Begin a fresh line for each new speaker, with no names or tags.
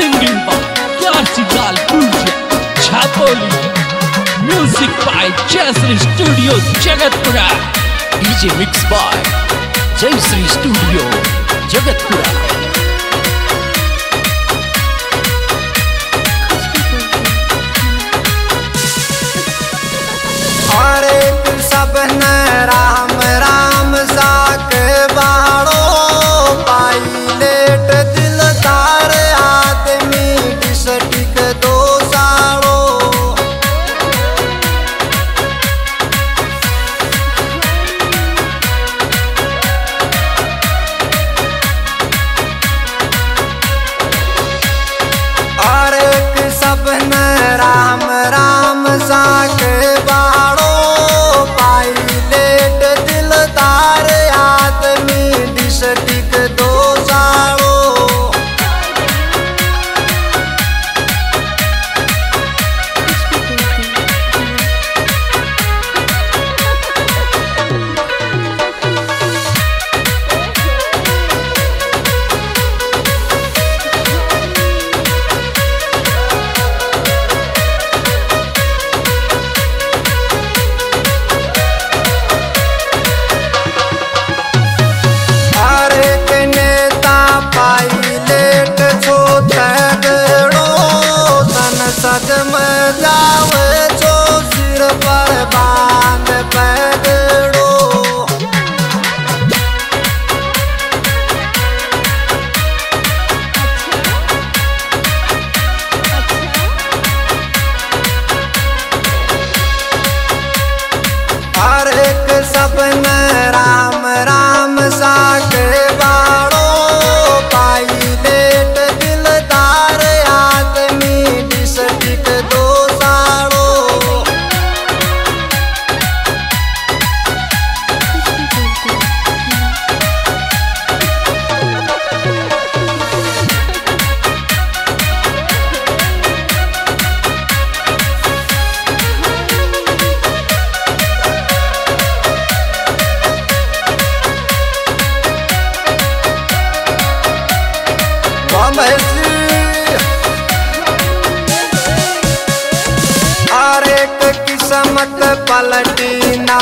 Singing classical DJ Chhapoli. Music by Jayshree studio Jagatpura. DJ mix by Jayshree studio Jagatpura.
सब ना किस्मत पलटी ना